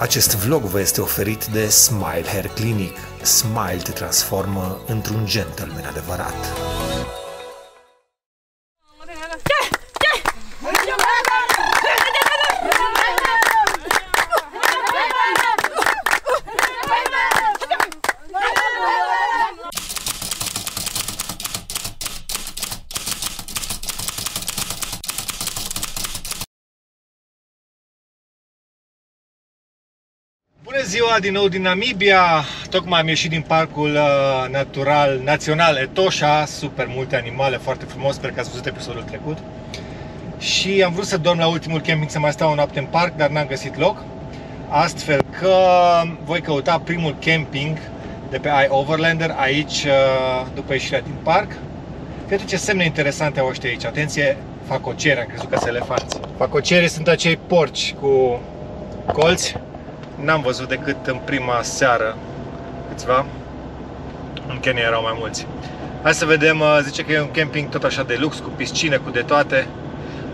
Acest vlog vă este oferit de Smile Hair Clinic. Smile te transformă într-un gentleman adevărat. Din nou din Namibia! Tocmai am ieșit din parcul uh, natural național Etosha, super multe animale, foarte frumos, sper că ați văzut episodul trecut. Și am vrut să dorm la ultimul camping, să mai stau o noapte în parc, dar n-am găsit loc. Astfel că voi căuta primul camping de pe iOverlander aici, uh, după ieșirea din parc. Pentru ce semne interesante au ăștia aici. Atenție, facocere, am crezut că sunt elefanți. Facocere sunt acei porci cu colți n-am văzut decât în prima seară câțiva. În Kenya erau mai mulți. Hai să vedem, uh, zice că e un camping tot așa de lux, cu piscine, cu de toate,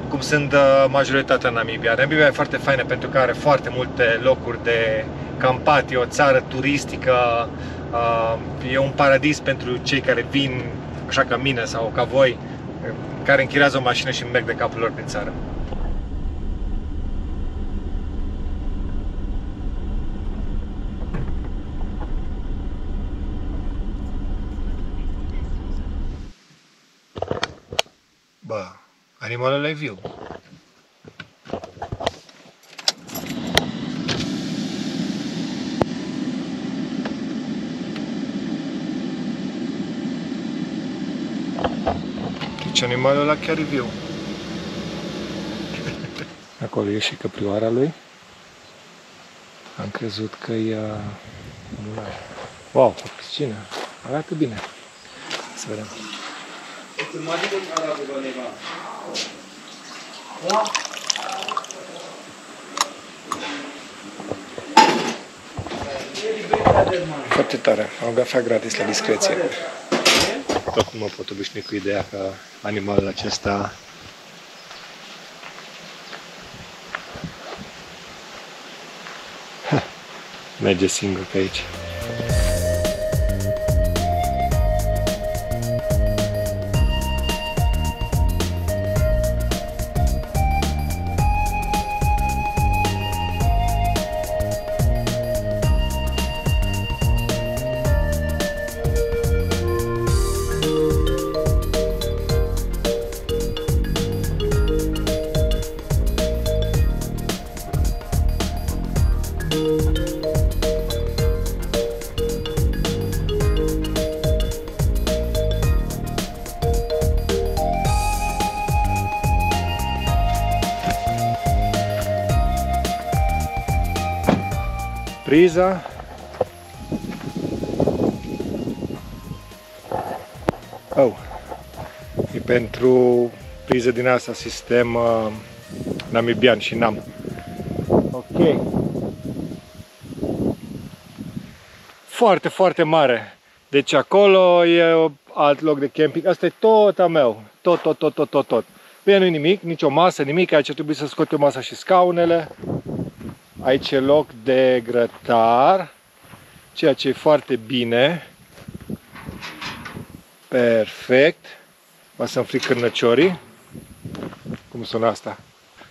cum sunt uh, majoritatea în Namibia. Namibia e foarte faină pentru că are foarte multe locuri de campat, e o țară turistică, uh, e un paradis pentru cei care vin, așa ca mine sau ca voi, care închiriază o mașină și merg de capul lor prin țară. Bă, animalele e viu. Deci animalul ăla chiar e viu. Acolo e și căprioara lui. Am crezut că e... Wow, o piscină. Arată bine. Să vedem. Foarte tare. Am gafat gratis la discreție. Tot nu mă pot obișnui cu ideea că animalul acesta Ha, merge singur pe aici. Priza. Oh. E pentru priză din asta, sistem uh, namibian și NAM. Ok. Foarte, foarte mare. Deci acolo e alt loc de camping. Asta e tot a meu. Tot, tot, tot, tot, tot, tot. Bine, nu nimic, nicio masă, nimic. Aici trebuie să scotem masa și scaunele. Aici e loc de grătar, ceea ce e foarte bine. Perfect. Va să înfric cârnăciorii. Cum sună asta?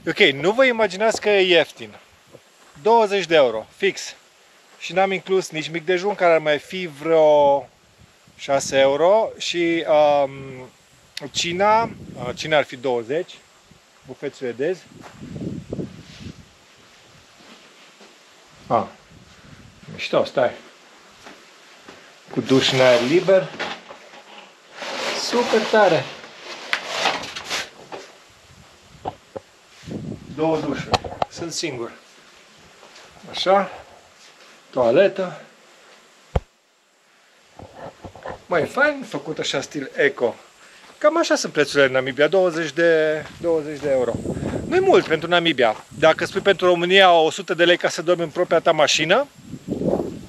Ok, nu vă imaginați că e ieftin. 20 de euro, fix. Și n-am inclus nici mic dejun, care ar mai fi vreo 6 euro. Și um, cina, uh, cina ar fi 20, bufet suedez. Ah, mișto, stai. Cu duș în aer liber. Super tare. Două dușuri. Sunt singur. Așa. Toaletă. Mai fain, făcut așa stil eco. Cam așa sunt prețurile în Namibia, 20 de, 20 de euro. Nu e mult pentru Namibia. Dacă spui pentru România 100 de lei ca să dormi în propria ta mașină,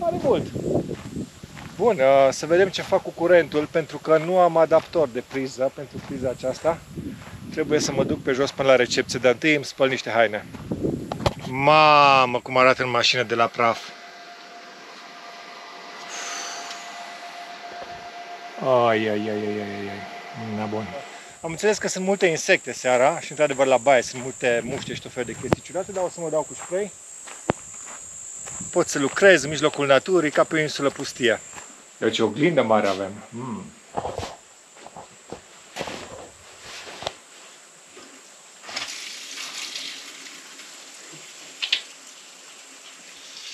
are mult. Bun, să vedem ce fac cu curentul, pentru că nu am adaptor de priză pentru priza aceasta. Trebuie să mă duc pe jos până la recepție, dar întâi îmi spăl niște haine. Mamă, cum arată în mașină de la praf. Ai, ai, ai, ai, ai, ai. Na, bun. Am înțeles că sunt multe insecte seara și într-adevăr la baie sunt multe muște și tot felul de chestii ciudate, dar o să mă dau cu spray. Pot să lucrez în mijlocul naturii ca pe o insulă pustie. Deci o glindă mare avem. Mm.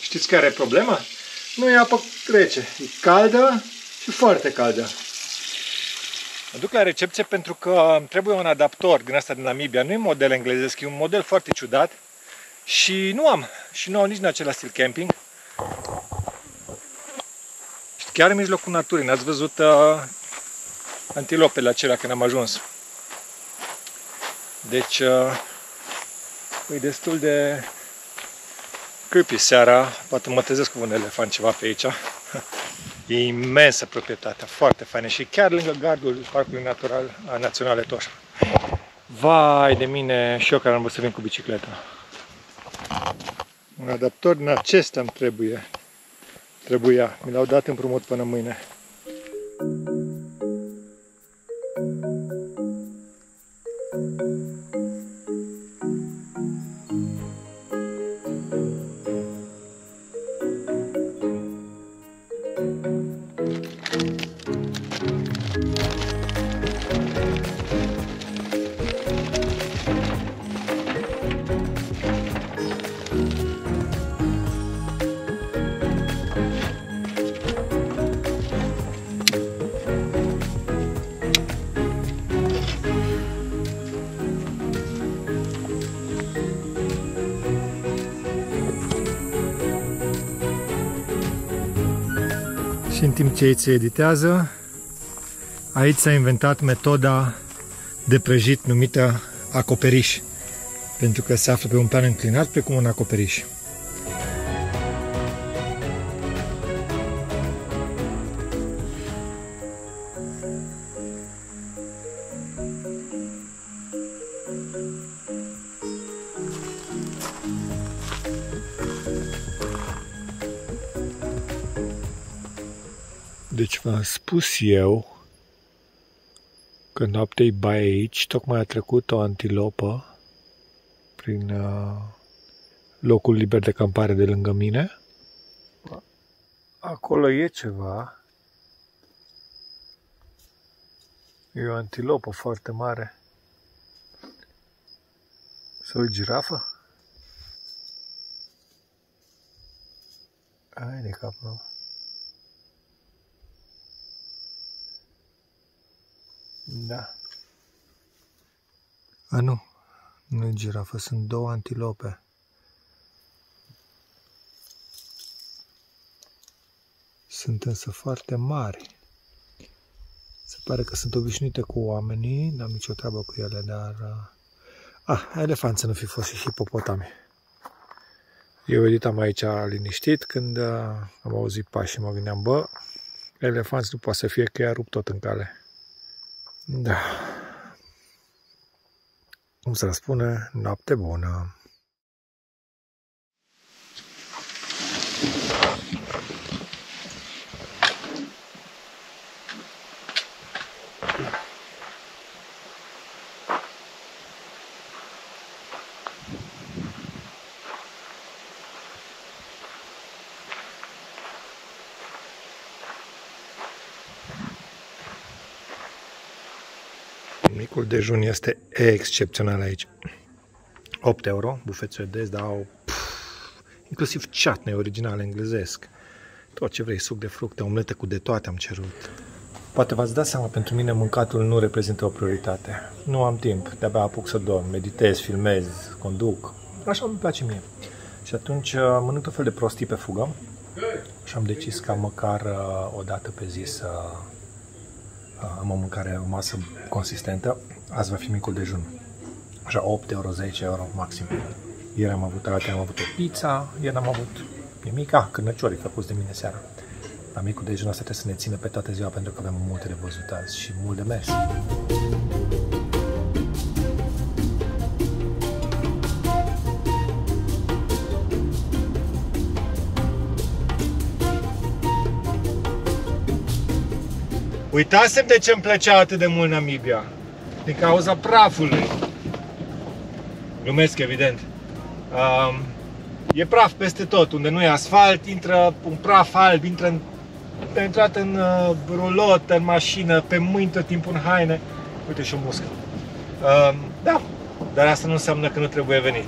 Știți care e problema? Nu e apă rece, e caldă și foarte caldă. Mă duc la recepție pentru că trebuie un adaptor din asta din Namibia. Nu e model englezesc, e un model foarte ciudat și nu am. Și nu au nici în același stil camping. Și chiar în mijlocul naturii. N-ați văzut uh, antilopele acelea când am ajuns. Deci uh, e destul de creepy seara. Poate mă trezesc cu un elefant ceva pe aici. E imensă proprietatea, foarte faină și chiar lângă gardul Parcului Natural Național Etoșa. Vai de mine și eu care am vrut să vin cu bicicleta. Un adaptor din acesta îmi trebuie. Trebuia. Mi l-au dat împrumut până mâine. Și în timp ce ei se editează, aici s-a inventat metoda de prăjit numită acoperiș, pentru că se află pe un plan înclinat precum un acoperiș. Deci v-am spus eu că noaptea e baie aici, tocmai a trecut o antilopă prin uh, locul liber de campare de lângă mine. Acolo e ceva. E o antilopă foarte mare. Sau o girafă? Ai de cap nou. Da. A, nu. Nu e girafă, sunt două antilope. Sunt însă foarte mari. Se pare că sunt obișnuite cu oamenii, n-am nicio treabă cu ele, dar... Ah, elefant să nu fi fost și hipopotami. Eu editam aici liniștit când am auzit pași și mă gândeam, bă, elefanți nu poate să fie că i-a rupt tot în cale. Da. Cum să spune, noapte bună. Micul dejun este excepțional aici. 8 euro, bufet suedez, dar au pf, inclusiv chutney original englezesc. Tot ce vrei, suc de fructe, omlete cu de toate am cerut. Poate v-ați dat seama, pentru mine mâncatul nu reprezintă o prioritate. Nu am timp, de-abia apuc să dorm, meditez, filmez, conduc. Așa îmi place mie. Și atunci uh, mănânc tot fel de prostii pe fugă și am decis ca măcar uh, o dată pe zi să am o mâncare, o masă consistentă, azi va fi micul dejun. Așa 8 euro, 10 euro maxim. Ieri am avut, alte, am avut o pizza, ieri am avut nimic, ah, cârnăciori făcuți de mine seara. La micul dejun asta trebuie să ne țină pe toată ziua pentru că avem multe de văzut azi și mult de mers. Uitasem de ce îmi plăcea atât de mult Namibia. Din cauza prafului. Glumesc, evident. Um, e praf peste tot. Unde nu e asfalt, intră un praf alb, intră în, intrat în uh, rulotă, în mașină, pe mâini tot timpul în haine. Uite și o muscă. Um, da, dar asta nu înseamnă că nu trebuie venit.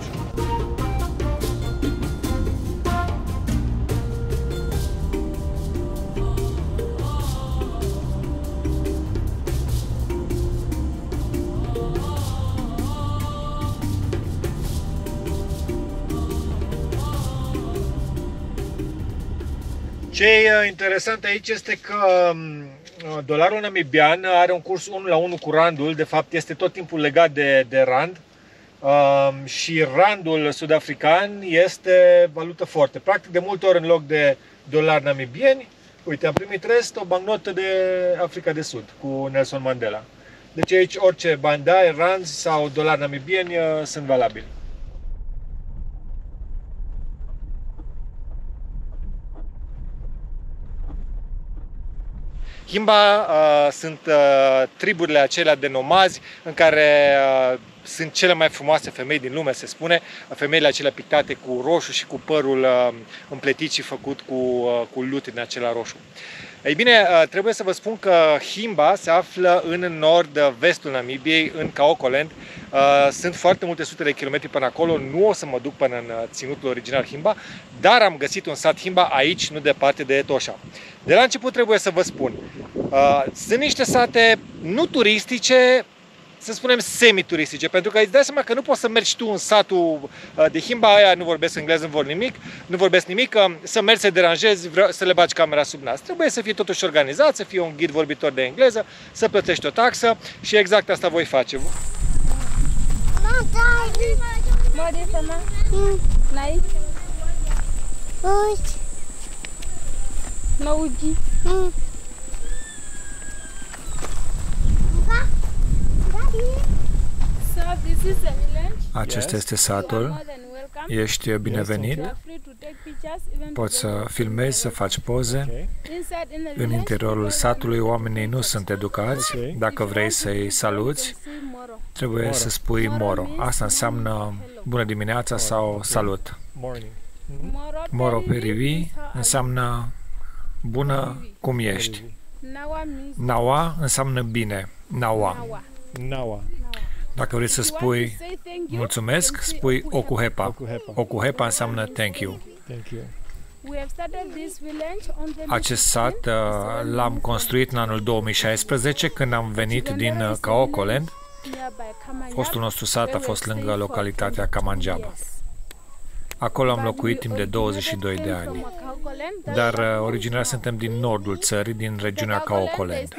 Ce e interesant aici este că um, dolarul namibian are un curs 1 la 1 cu randul, de fapt este tot timpul legat de, de rand um, și randul sud-african este valută forte. Practic de multe ori în loc de dolari namibieni, uite, am primit rest o bancnotă de Africa de Sud cu Nelson Mandela. Deci aici orice bandai, rands sau dolari namibieni uh, sunt valabili. Himba uh, sunt uh, triburile acelea de nomazi în care uh, sunt cele mai frumoase femei din lume, se spune, femeile acelea pictate cu roșu și cu părul uh, împletit și făcut cu, uh, cu lut din acela roșu. Ei bine, uh, trebuie să vă spun că Himba se află în nord-vestul Namibiei, în Kaokoland. Uh, sunt foarte multe sute de kilometri până acolo, nu o să mă duc până în uh, ținutul original Himba, dar am găsit un sat Himba aici, nu departe de Etosha. De la început trebuie să vă spun, sunt niște sate nu turistice, să spunem, semi-turistice, pentru că îți dai seama că nu poți să mergi tu în satul uh, de Himba, aia nu vorbesc engleză, nu vor nimic, nu vorbesc nimic, uh, să mergi să deranjezi, să le bagi camera sub nas. Trebuie să fie totuși organizat, să fie un ghid vorbitor de engleză, să plătești o taxă și exact asta voi face. Mm. Acesta este satul. Ești binevenit. Poți să filmezi, să faci poze. În interiorul satului oamenii nu sunt educați. Dacă vrei să-i saluți, trebuie să spui moro. Asta înseamnă bună dimineața sau salut. Moro perivi înseamnă bună cum ești. Nawa înseamnă bine. Nawa. Nawa. Dacă vrei să spui mulțumesc, spui okuhepa. Okuhepa înseamnă thank you. Acest sat uh, l-am construit în anul 2016 când am venit din uh, Kaokoland. Fostul nostru sat a fost lângă localitatea Kamanjaba. Acolo am locuit timp de 22 de ani. Dar uh, original suntem din nordul țării, din regiunea Kaokoland.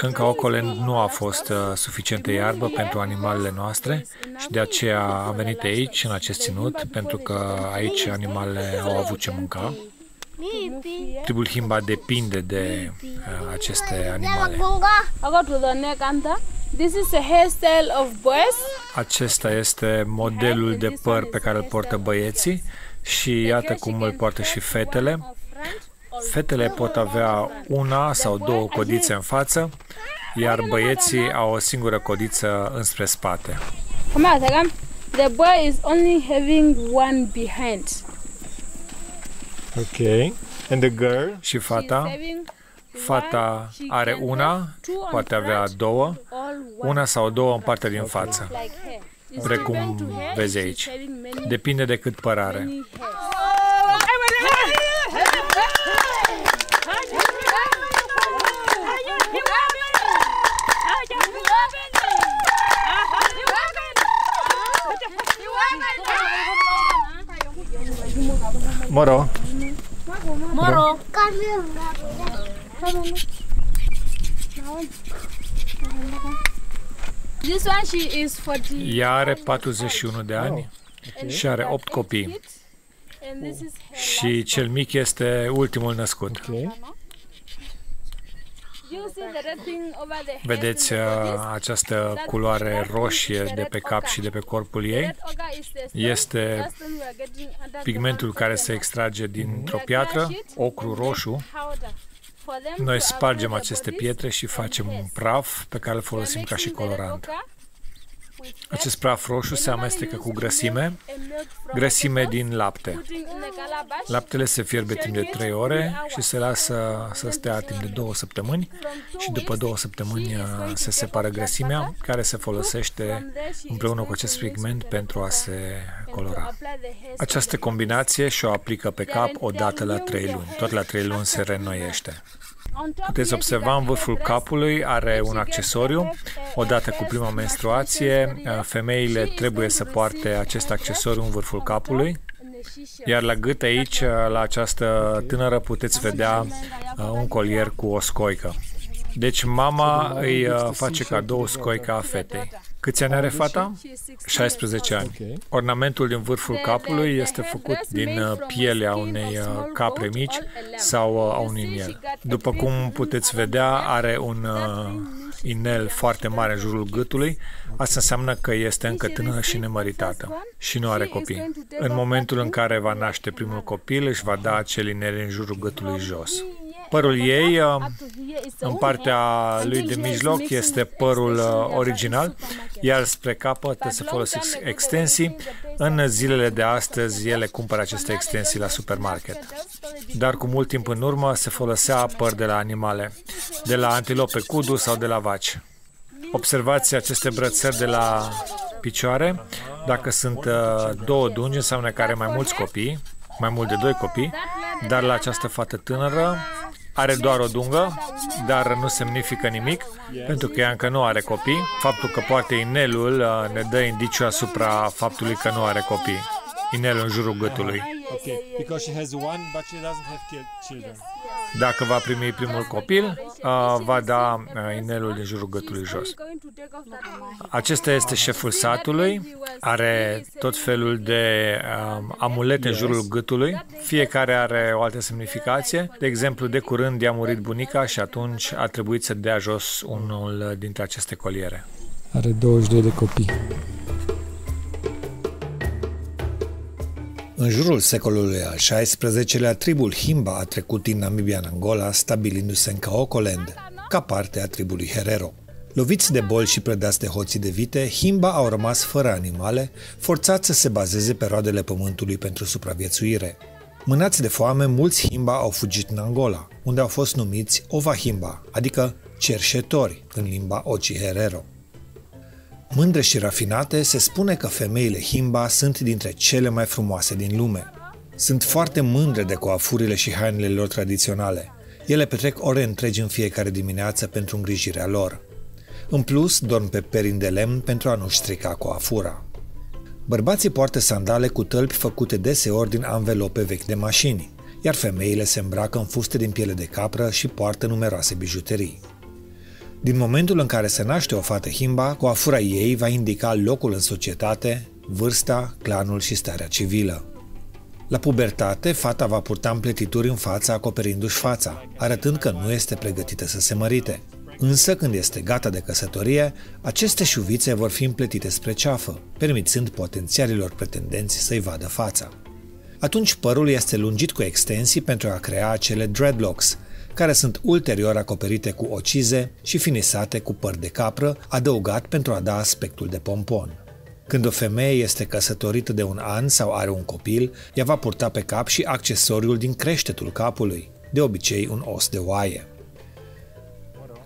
În Kaokoland nu a fost uh, suficientă iarbă pentru animalele noastre și de aceea am venit aici, în acest ținut, pentru că aici animalele au avut ce mânca. Tribul Himba depinde de uh, aceste animale. This is a hairstyle of boys. Acesta este modelul de păr pe care îl portă băieții și iată cum îl poartă și fetele. Fetele pot avea una sau două codițe în față, iar băieții au o singură codiță înspre spate. The boy is only having one behind. Okay. And the girl? Și fata? Fata are una, poate avea două, una sau două în partea din față, precum vezi aici. Depinde de cât păr are. Moro. Moro. This one she is 40. Ea are 41 de ani și are 8 copii. Și cel mic este ultimul născut. Vedeți uh, această culoare roșie de pe cap și de pe corpul ei? Este pigmentul care se extrage dintr-o piatră, ocru roșu, Noi spargem aceste pietre și facem un praf pe care îl folosim ca și colorant. Acest praf roșu se amestecă cu grăsime, grăsime din lapte. Laptele se fierbe timp de 3 ore și se lasă să stea timp de 2 săptămâni și după 2 săptămâni uh, se separă grăsimea care se folosește împreună cu acest pigment pentru a se colora. Această combinație și-o aplică pe cap o dată la 3 luni. Tot la 3 luni se reînnoiește. Puteți observa în vârful capului are un accesoriu. Odată cu prima menstruație, femeile trebuie să poarte acest accesoriu în vârful capului. Iar la gât aici, la această tânără, puteți vedea un colier cu o scoică. Deci mama îi face cadou scoica fetei. Câți ani are fata? 16 ani. Ornamentul din vârful capului este făcut din uh, pielea unei uh, capre mici sau uh, a unui miel. După cum puteți vedea, are un inel foarte mare în jurul gâtului. Asta înseamnă că este încă tânără și nemăritată și nu are copii. În momentul în care va naște primul copil, își va da acel inel în jurul gâtului jos. Părul ei, uh, în partea lui de mijloc, este părul uh, original, iar spre capăt se folosesc extensii. În zilele de astăzi, ele cumpără aceste extensii la supermarket. Dar cu mult timp în urmă se folosea păr de la animale, de la antilope cudu sau de la vaci. Observați aceste brățări de la picioare. Dacă sunt uh, două dungi, înseamnă că are mai mulți copii, mai mult de doi copii, dar la această fată tânără are doar o dungă, dar nu semnifică nimic, pentru că ea încă nu are copii. Faptul că poate inelul uh, ne dă indiciu asupra faptului că nu are copii. Inelul în jurul gâtului. Okay, because she has one, but she doesn't have children. Dacă va primi primul copil, uh, va da uh, inelul din jurul gâtului jos. Acesta este șeful satului, are tot felul de um, amulete în jurul gâtului, fiecare are o altă semnificație. De exemplu, de curând i-a murit bunica și atunci a trebuit să dea jos unul dintre aceste coliere. Are 22 de copii. În jurul secolului al XVI-lea, tribul Himba a trecut din Namibia în Angola, stabilindu-se în Kaokoland, ca parte a tribului Herero. Loviți de boli și prădați de hoții de vite, Himba au rămas fără animale, forțați să se bazeze pe roadele pământului pentru supraviețuire. Mânați de foame, mulți Himba au fugit în Angola, unde au fost numiți Ova Himba, adică cerșetori în limba Oci Herero. Mândre și rafinate, se spune că femeile Himba sunt dintre cele mai frumoase din lume. Sunt foarte mândre de coafurile și hainele lor tradiționale. Ele petrec ore întregi în fiecare dimineață pentru îngrijirea lor. În plus, dorm pe perin de lemn pentru a nu strica coafura. Bărbații poartă sandale cu tălpi făcute deseori din anvelope vechi de mașini, iar femeile se îmbracă în fuste din piele de capră și poartă numeroase bijuterii. Din momentul în care se naște o fată himba, coafura ei va indica locul în societate, vârsta, clanul și starea civilă. La pubertate, fata va purta împletituri în fața acoperindu-și fața, arătând că nu este pregătită să se mărite. Însă, când este gata de căsătorie, aceste șuvițe vor fi împletite spre ceafă, permițând potențialilor pretendenți să-i vadă fața. Atunci părul este lungit cu extensii pentru a crea acele dreadlocks, care sunt ulterior acoperite cu ocize și finisate cu păr de capră, adăugat pentru a da aspectul de pompon. Când o femeie este căsătorită de un an sau are un copil, ea va purta pe cap și accesoriul din creștetul capului, de obicei un os de oaie.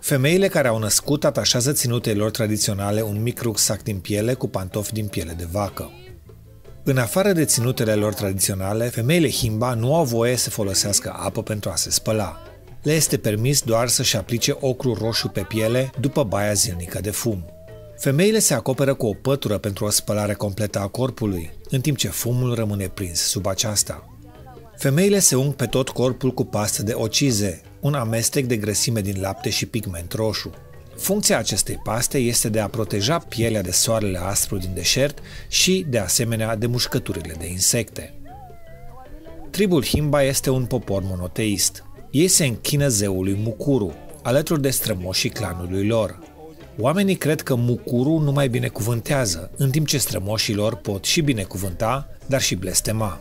Femeile care au născut atașează ținutelor tradiționale un mic rucsac din piele cu pantofi din piele de vacă. În afară de ținutele lor tradiționale, femeile Himba nu au voie să folosească apă pentru a se spăla le este permis doar să-și aplice ocru roșu pe piele după baia zilnică de fum. Femeile se acoperă cu o pătură pentru o spălare completă a corpului, în timp ce fumul rămâne prins sub aceasta. Femeile se ung pe tot corpul cu pastă de ocize, un amestec de grăsime din lapte și pigment roșu. Funcția acestei paste este de a proteja pielea de soarele aspru din deșert și, de asemenea, de mușcăturile de insecte. Tribul Himba este un popor monoteist. Ei se închină zeului Mukuru, alături de strămoșii clanului lor. Oamenii cred că Mukuru nu mai binecuvântează, în timp ce strămoșii lor pot și binecuvânta, dar și blestema.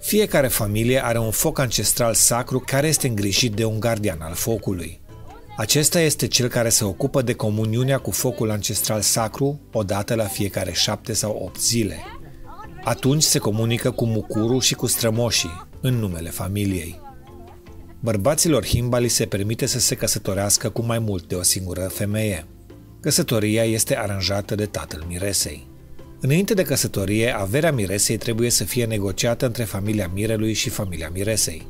Fiecare familie are un foc ancestral sacru care este îngrijit de un gardian al focului. Acesta este cel care se ocupă de comuniunea cu focul ancestral sacru o dată la fiecare șapte sau opt zile. Atunci se comunică cu mucuru și cu strămoșii, în numele familiei. Bărbaților Himba li se permite să se căsătorească cu mai mult de o singură femeie. Căsătoria este aranjată de tatăl miresei. Înainte de căsătorie, averea miresei trebuie să fie negociată între familia mirelui și familia miresei.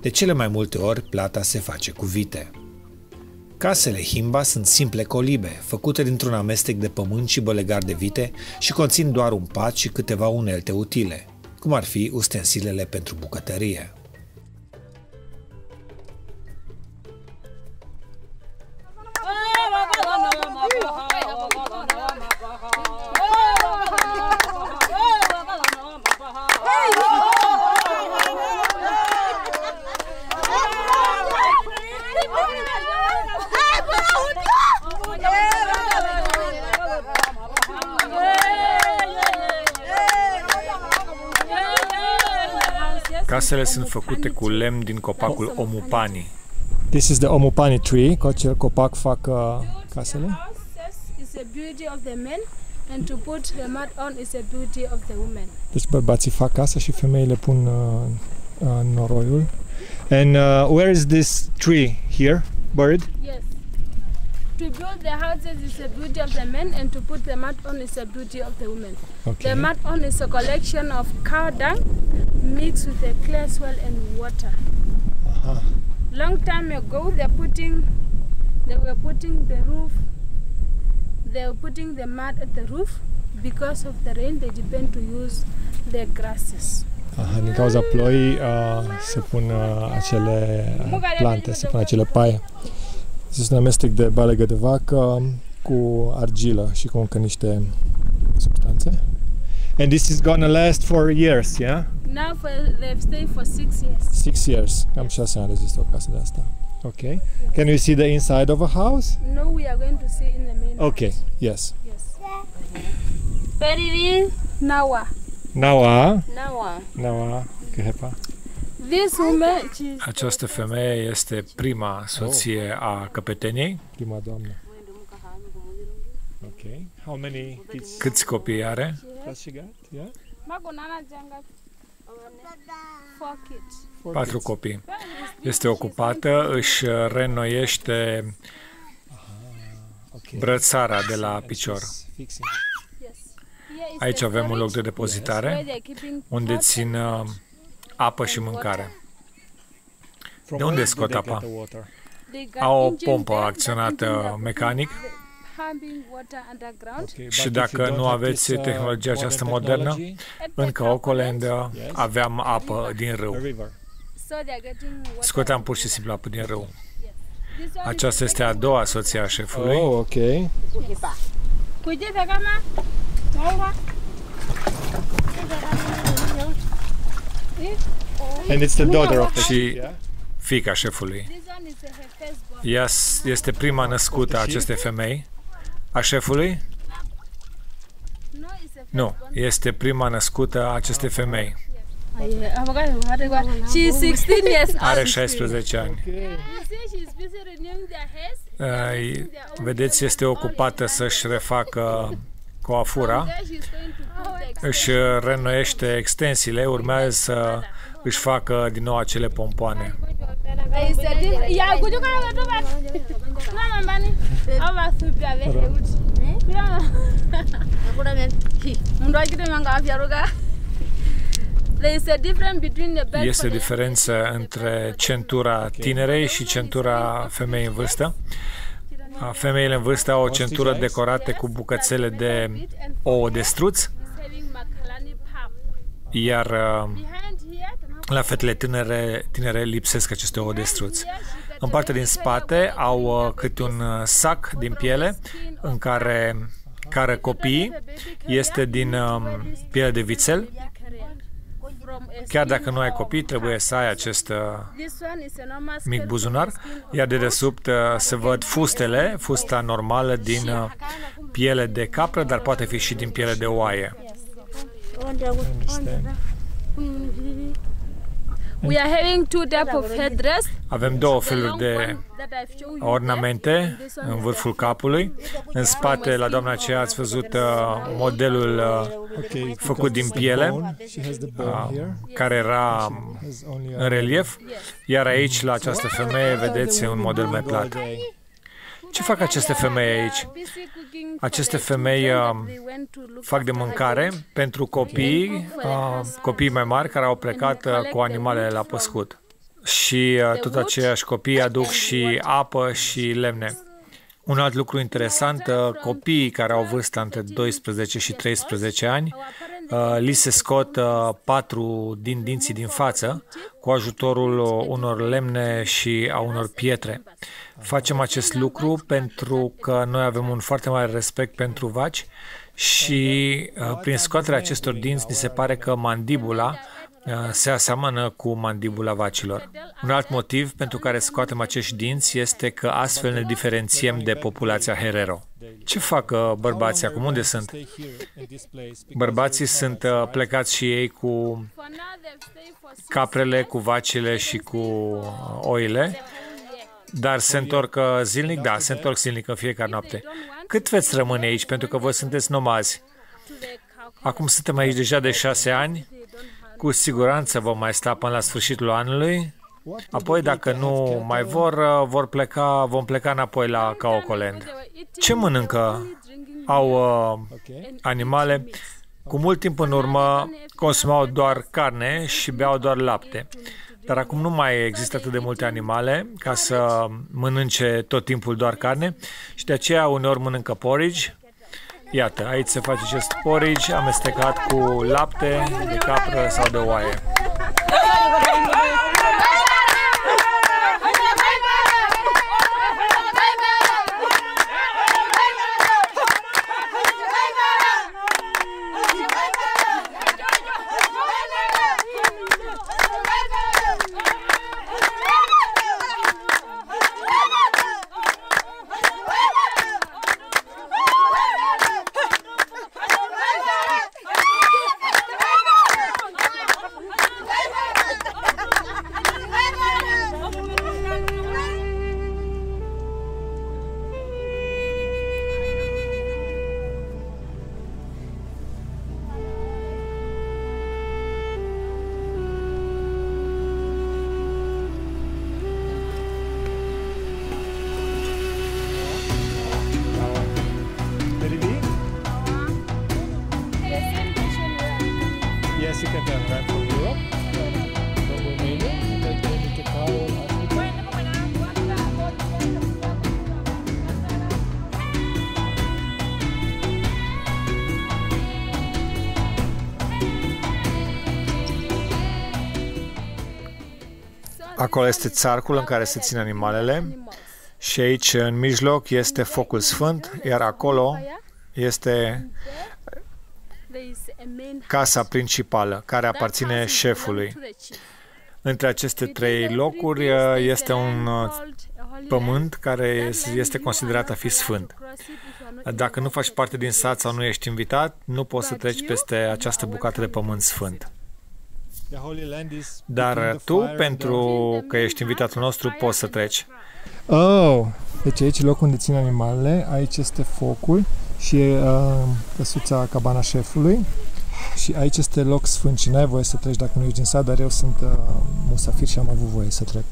De cele mai multe ori, plata se face cu vite. Casele Himba sunt simple colibe, făcute dintr-un amestec de pământ și bălegar de vite și conțin doar un pat și câteva unelte utile, cum ar fi ustensilele pentru bucătărie. Casele sunt făcute cu lemn din copacul omupani. This is the omupani tree, cu acel copac fac uh, casele. is a beauty of the men and to put the mat on is a beauty of the women. Deci bărbații fac casa și femeile pun uh, uh, noroiul. And uh, where is this tree here? Bird? Yes. To build the houses is a beauty of the men and to put the mat on is a beauty of the women. Okay. The mat on is a collection of cow dung mixed with a clear swell and water. Aha. Long time ago they putting they were putting the roof they were putting the mat at the roof because of the rain they depend to use the grasses. Aha, din cauza ploii uh, se pun uh, acele uh, plante, se pun acele paie. Este un amestec de balegă de vacă cu argilă și cu încă niște substanțe. And this is gonna last for years, yeah? Now for, they've stayed for six years. Six years. Cam șase ani rezistă o casă de asta. Ok. Can we see the inside of a house? No, we are going to see in the main. Ok, house. yes. Yes. Periri Nawa. Nawa. Nawa. Nawa. Kehepa. This woman, she's Această femeie este prima soție a căpeteniei. Prima doamnă. Ok. How many kids Câți copii are? does she got? Yeah? Magonana Janga. Four kids. Four Patru kids. copii. Este ocupată, își reînnoiește Okay. brățara de la And picior. she's fixing. Yes. Here is Aici the avem un loc de storage where depozitare they're keeping unde pots țin uh, apă și mâncare. From De unde where scot do they apa? get the water? They got Au o engine pompă there, that acționată engine they are mecanic pumping water underground. Okay, Și but dacă if you don't nu have aveți this, uh, tehnologia această modern modernă, technology, At în the Caocoland Caocoland, Yes. aveam apă din a râu. river. So they're getting water. Scoteam pur și simplu apă din râu. This one is Aceasta este a doua soție a șefului. Oh, ok. Kuje kama Maura. And it's the daughter of the Și chief, yeah? fica șefului. This one is her firstborn. Ea s- este prima născută a acestei femei. A șefului? No, it's a Nu, firstborn. este prima născută a acestei femei. She's 16 years old. Are 16 ani. Okay. You see, she's busy renewing their hairs. Uh, Vedeți, este ocupată să-și refacă coafura, There she's going to put the își reînnoiește extensiile, urmează să își facă din nou acele pompoane. There is a different. Yeah, could you come to back? Mama, Bani. Ava supia ve heuti. Mundu akite manga afyaruka. There is a difference between the bed Este for the- diferență între centura tinerei și centura femeii în vârstă. A, Femeile în vârstă au o centură decorată cu bucățele de ouă de struț, It's having Makalani pap. iar uh, Behind here, la fetele tinere, tinere lipsesc aceste ouă de struț. În partea din spate au uh, câte un uh, sac din piele în care care copiii este din um, piele de vițel. from a Chiar dacă nu ai copii, trebuie să ai acest uh, This one is a normal mic scale buzunar, from the skin of iar de desubt uh, se văd fustele, fusta normală din uh, piele de capră, dar poate fi și din piele de oaie. Understand. We are having two type of headdress. Avem două feluri de ornamente în vârful capului. În spate, la doamna aceea, ați văzut uh, modelul uh, făcut din piele, uh, care era în relief, iar aici, la această femeie, vedeți un model mai plat. Ce fac aceste femei aici? Aceste femei uh, fac de mâncare pentru copii, uh, copii mai mari care au plecat uh, cu animalele la păscut. Și uh, tot aceiași copii aduc și apă și lemne. Un alt lucru interesant, uh, copiii care au vârsta între 12 și 13 ani, uh, li se scot uh, patru din dinții din față cu ajutorul unor lemne și a unor pietre. Facem acest lucru pentru că noi avem un foarte mare respect pentru vaci și prin scoaterea acestor dinți ni se pare că mandibula se aseamănă cu mandibula vacilor. Un alt motiv pentru care scoatem acești dinți este că astfel ne diferențiem de populația Herero. Ce fac bărbații acum? Unde sunt? Bărbații sunt plecați și ei cu caprele, cu vacile și cu oile, dar se întorc zilnic? Da, se întorc zilnic în fiecare noapte. Cât veți rămâne aici, pentru că voi sunteți nomazi? Acum suntem aici deja de șase ani cu siguranță vom mai sta până la sfârșitul anului. Apoi, dacă nu mai vor, vor pleca, vom pleca înapoi la Caocoland. Ce mănâncă? Au uh, animale. Cu mult timp în urmă consumau doar carne și beau doar lapte. Dar acum nu mai există atât de multe animale ca să mănânce tot timpul doar carne și de aceea uneori mănâncă porridge, Iată, aici se face acest porridge amestecat cu lapte de capră sau de oaie. Acolo este țarcul în care se țin animalele și aici în mijloc este focul sfânt, iar acolo este casa principală care aparține șefului. Între aceste trei locuri este un pământ care este considerat a fi sfânt. Dacă nu faci parte din sat sau nu ești invitat, nu poți să treci peste această bucată de pământ sfânt. Dar tu, pentru că ești invitatul nostru, poți să treci. Oh, deci aici locul unde țin animalele, aici este focul și e uh, căsuța cabana șefului și aici este loc sfânt și n-ai voie să treci dacă nu ești din sat, dar eu sunt uh, musafir și am avut voie să trec.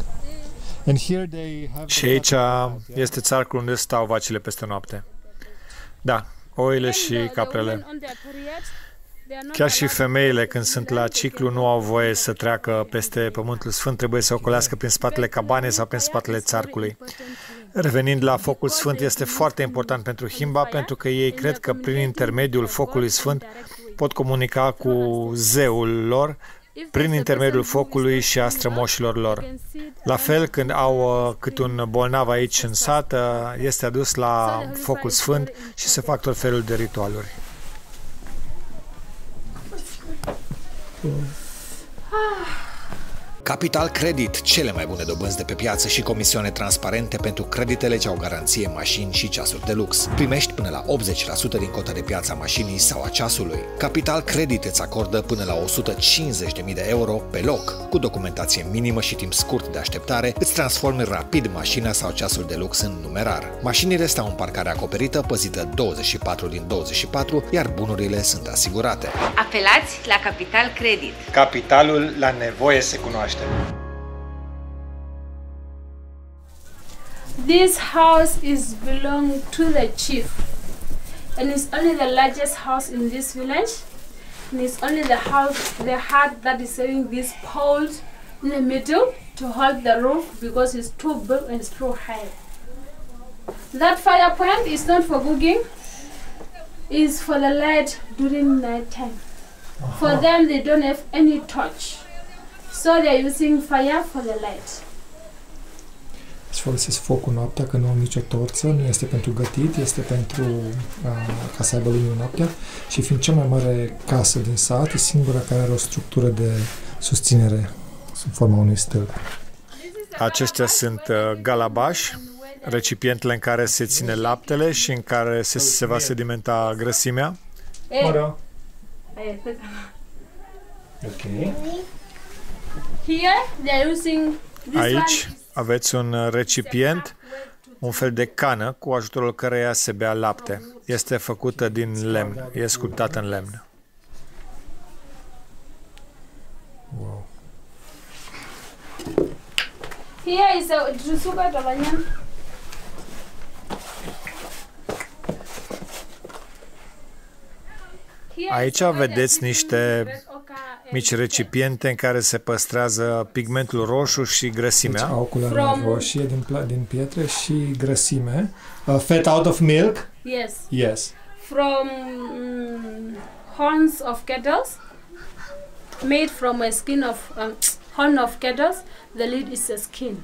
And here they have și aici este țarcul unde stau vacile peste noapte. Da, oile și caprele. Chiar și femeile, când sunt la ciclu, nu au voie să treacă peste Pământul Sfânt, trebuie să ocolească prin spatele cabanei sau prin spatele țarcului. Revenind la focul sfânt, este foarte important pentru Himba, pentru că ei cred că prin intermediul focului sfânt pot comunica cu zeul lor, prin intermediul focului și a strămoșilor lor. La fel, când au uh, cât un bolnav aici în sat, uh, este adus la focul sfânt și se fac tot felul de ritualuri. Ah. Capital Credit, cele mai bune dobânzi de pe piață și comisioane transparente pentru creditele ce au garanție mașini și ceasuri de lux. Primești până la 80% din cota de piață a mașinii sau a ceasului. Capital Credit îți acordă până la 150.000 de euro pe loc. Cu documentație minimă și timp scurt de așteptare, îți transformi rapid mașina sau ceasul de lux în numerar. Mașinile stau în parcare acoperită, păzită 24 din 24, iar bunurile sunt asigurate. Apelați la Capital Credit. Capitalul la nevoie se cunoaște. This house is belong to the chief, and it's only the largest house in this village. And it's only the house, the hut that is having this pole in the middle to hold the roof because it's too big and it's too high. That fire point is not for cooking, is for the light during night time. For uh-huh. them, they don't have any torch, so they're using fire for the light. Îți folosesc focul noaptea, că nu au nicio torță, nu este pentru gătit, este pentru uh, ca să aibă lumină noaptea și fiind cea mai mare casă din sat, e singura care are o structură de susținere sub forma unui stâlp. Aceștia sunt uh, galabași, recipientele în care se ține laptele și în care se, se va sedimenta grăsimea. Eh, Ok. Here they're using this Aici one. aveți un uh, recipient, un fel de cană cu ajutorul căreia se bea lapte. Este făcută din lemn, e sculptată în lemn. Wow. Here is a Drusuka Tabanyan. Here Aici is where they're vedeți keeping niște red ochre and Mici red. recipiente în care se păstrează pigmentul roșu și Deci grăsimea. au culoare From- roșie din, pla- din pietre și grăsime. Uh, fat out of milk? Yes, Yes. from mm, horns of kettles, made from a skin of um, horn of kettles. The lid is a skin.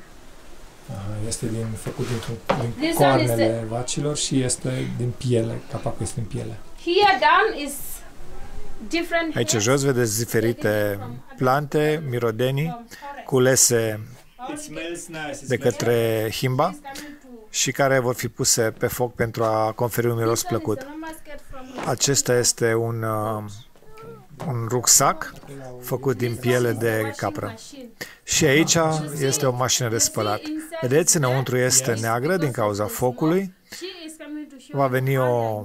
Aha, este din, făcut dintr-un, din This one is coarnele vacilor și este din piele. Capacul este din piele. Here down is different. Aici hairs jos vedeți diferite plante, mirodenii, from forest. culese nice. de către Himba și care vor fi puse pe foc pentru a conferi un miros plăcut. Acesta este un, uh, un rucsac făcut din piele de capră. Și aici este o mașină de spălat. Vedeți, înăuntru este neagră din cauza focului. Va veni o,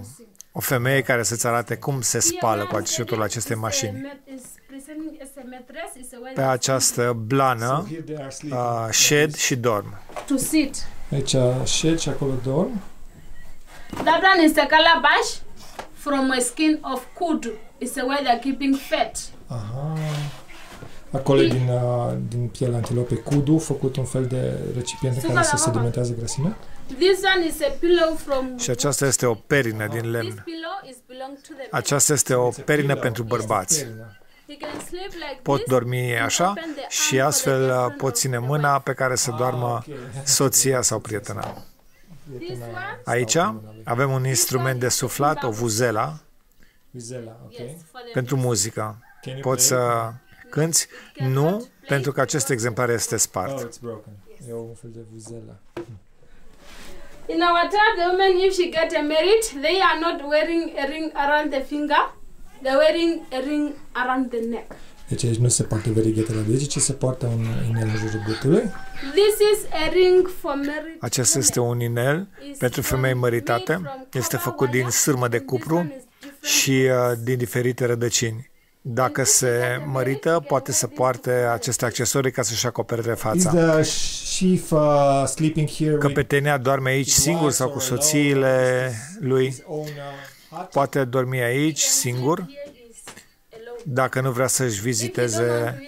o femeie care să-ți arate cum se spală cu ajutorul acestei mașini. Pe această blană, Here they are sleeping. uh, shed și dorm. To sit. Aici șed și acolo dorm. That one is a calabash from a skin of kudu. It's the way they're keeping fat. Aha. Acolo e din, uh, din pielea antilope cudu, făcut un fel de recipient în care se sedimentează grăsimea. This one is a pillow from. Și aceasta este o perină din This lemn. pillow is belong to the. Aceasta este o perină pentru bărbați. He can sleep like Pot this. dormi așa și astfel uh, pot ține mâna pe care să doarmă soția sau prietena. This one, Aici avem un instrument de suflat, o vuzela, Vizela, ok. yes, for the pentru muzică. Can you Poți play? să cânți? Nu, pentru că acest exemplar este Oh, spart. it's broken. E un fel de vuzela. In our time, the woman, if she get married, they are not wearing a ring around the finger. They're wearing a ring around the neck. Deci aici nu se poartă verighete la dege, ci se poartă un inel în jurul gâtului. This is a ring for married. Acesta este un inel pentru femei măritate. Este făcut din sârmă de cupru și uh, din diferite rădăcini. Dacă se mărită, poate să poarte aceste accesorii ca să-și acopere Is fața. the chief uh, sleeping here with Căpetenia doarme aici singur sau cu soțiile lui. his own uh, hut? Poate dormi aici singur dacă nu vrea să-și viziteze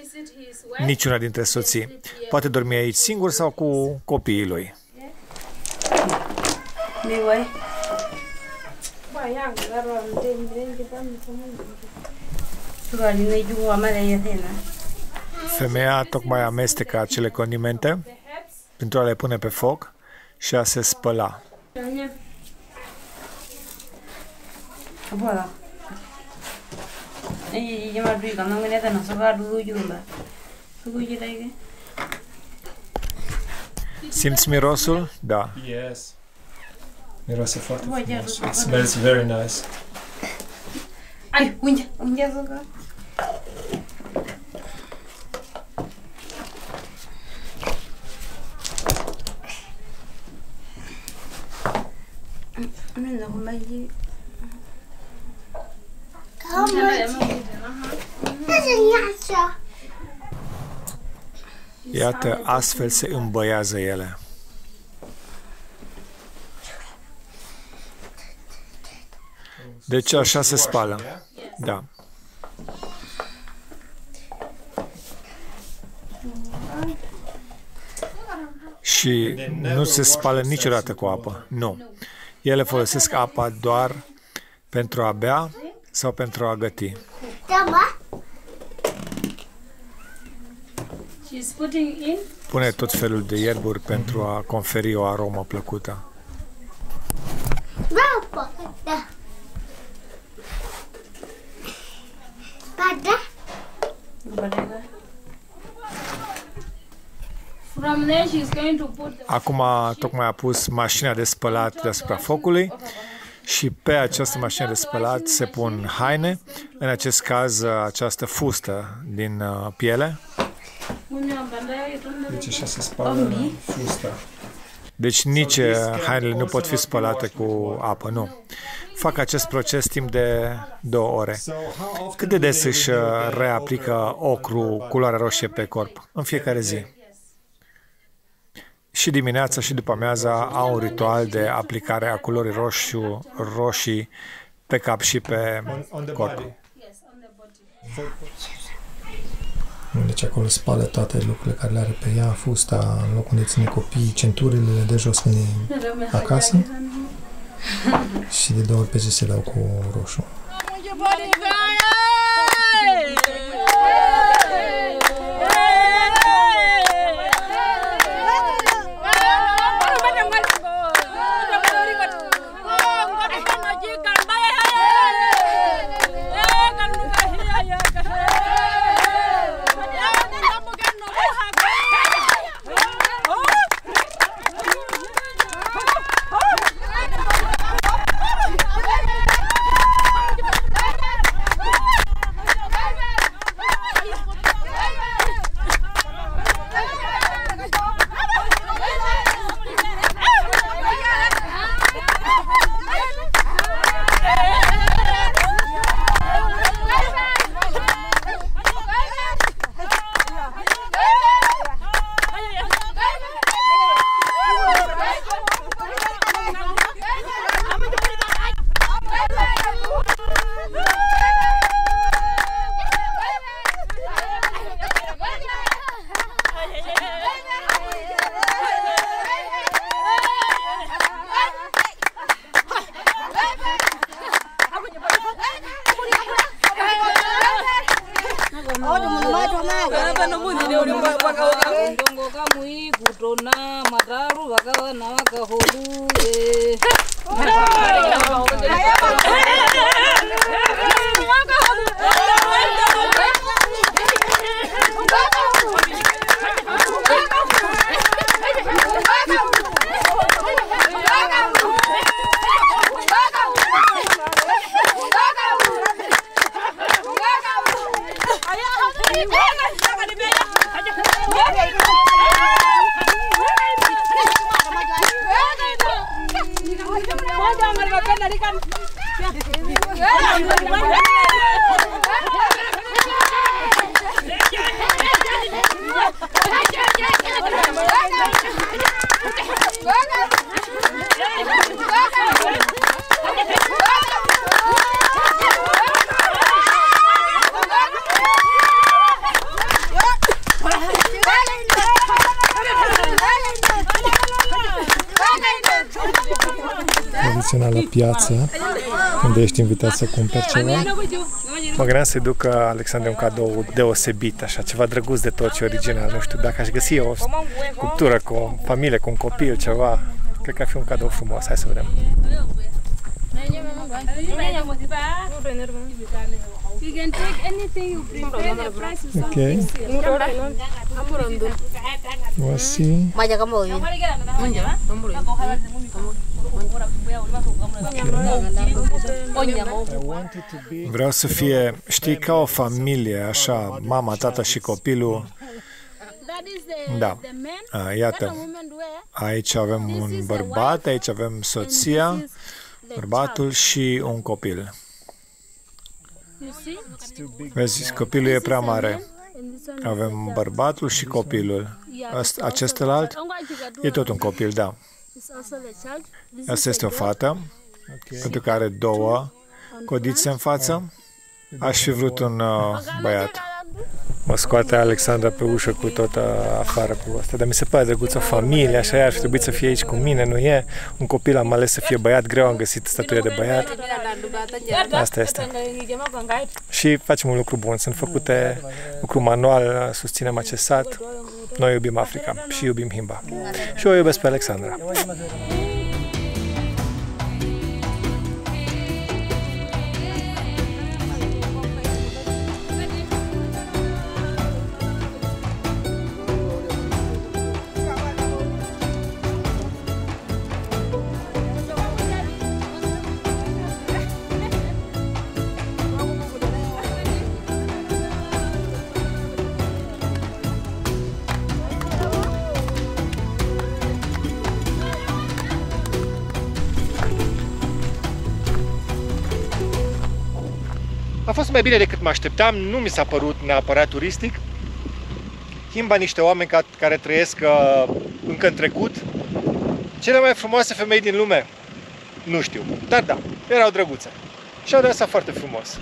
niciuna dintre soții. Poate dormi aici singur sau cu copiii lui. Femeia tocmai amestecă acele condimente pentru a le pune pe foc și a se spăla. Voilà. Ei, eu mă duc, am ngândit că nu să vă aduc yumba. Simți mirosul? Da. Yes. Miroase foarte frumos. It smells very nice. Ai, unde? Unde să că? Nu, nu, mai Iată, astfel se îmbăiază ele. Deci așa se spală. Da. Și nu se spală niciodată cu apă. Nu. Ele folosesc apa doar pentru a bea sau pentru a găti. She's putting in Pune tot felul de ierburi pentru a conferi o aromă plăcută. from there she's going to put the Acum tocmai a pus mașina de spălat deasupra focului și pe această mașină de spălat se pun haine, în acest caz această fustă din uh, piele. Deci așa se spală fusta. Deci nici uh, hainele nu pot fi spălate cu apă, nu. Fac acest proces timp de două ore. Cât de des își uh, reaplică ocru culoarea roșie pe corp? În fiecare zi. Și dimineața și după amiaza au un ritual de aplicare a culorii roșu, roșii pe cap și pe corp. Deci acolo spală toate lucrurile care le are pe ea, fusta, în locul unde ține copiii, centurile de jos când e acasă. Și de două ori pe zi se dau cu roșu. ndongoka mui kutona mataru vakavana vakahoruve eh. Thank you. Vakaholule Tradițională piață, unde ești invitat să cumperi ceva. Mă gândeam să-i duc uh, Alexandre un cadou deosebit, așa, ceva drăguț de tot și original. Nu știu, dacă aș găsi o cuptură cu o familie, cu un copil, ceva, cred că ar fi un cadou frumos. Hai să vedem. You can take anything you prefer. The price is not Okay. Voici. Maja kama hivi. Vreau să fie, știi, ca o familie, așa, mama, tata și copilul. That is the, Da. the man. A, Then iată, a woman wear. aici avem un bărbat, aici avem soția, bărbatul și un copil. You see? Vezi, copilul e prea mare. And this one Avem bărbatul și copilul. Ast- Acestelalt e tot un copil, da. Is also the child. This Asta este o fată, pentru că are două codițe în față. Aș fi vrut un uh, băiat. Mă scoate Alexandra pe ușă cu tot uh, afară cu asta, dar mi se pare drăguț o familie, așa e, ar fi trebuit să fie aici cu mine, nu e? Un copil am ales să fie băiat, greu am găsit statuie de băiat. Asta este. Și facem un lucru bun, sunt făcute lucru manual, susținem acest sat. Noi iubim Africa și iubim Himba. Și o iubesc pe Alexandra. Mai bine decât mă așteptam, nu mi s-a părut neapărat turistic. Himba niște oameni ca, care trăiesc uh, încă în trecut. Cele mai frumoase femei din lume? Nu știu, dar da, erau drăguțe. Și au dansat foarte frumos.